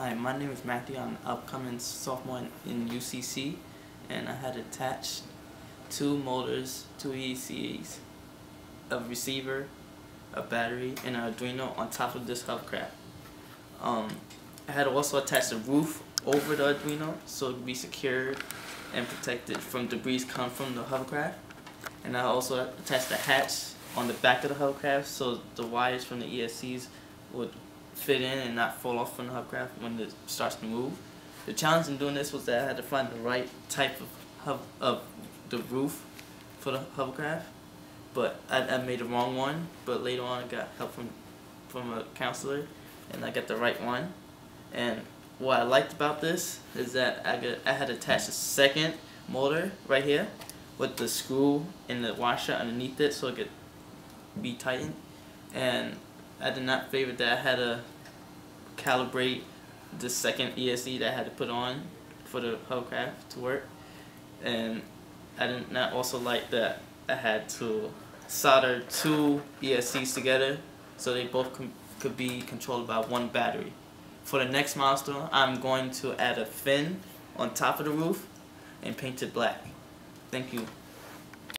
Hi, my name is Matthew. I'm an upcoming sophomore in, in UCC, and I had attached two motors, two ECUs, a receiver, a battery, and an Arduino on top of this hovercraft. Um, I had also attached a roof over the Arduino so it would be secured and protected from debris come from the hovercraft. And I also attached a hatch on the back of the hovercraft so the wires from the ESCs would fit in and not fall off from the hovercraft when it starts to move. The challenge in doing this was that I had to find the right type of hov of the roof for the hovercraft, but I, I made the wrong one. But later on, I got help from from a counselor, and I got the right one. And what I liked about this is that I got I had attached a second motor right here with the screw and the washer underneath it so it could be tightened and I did not favor that I had to calibrate the second ESC that I had to put on for the hovercraft to work and I did not also like that I had to solder two ESCs together so they both could be controlled by one battery. For the next milestone, I'm going to add a fin on top of the roof and paint it black. Thank you.